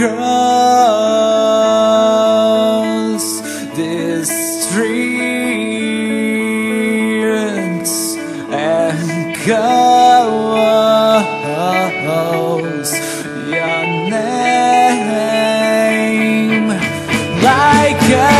Cross the streets and calls your name like a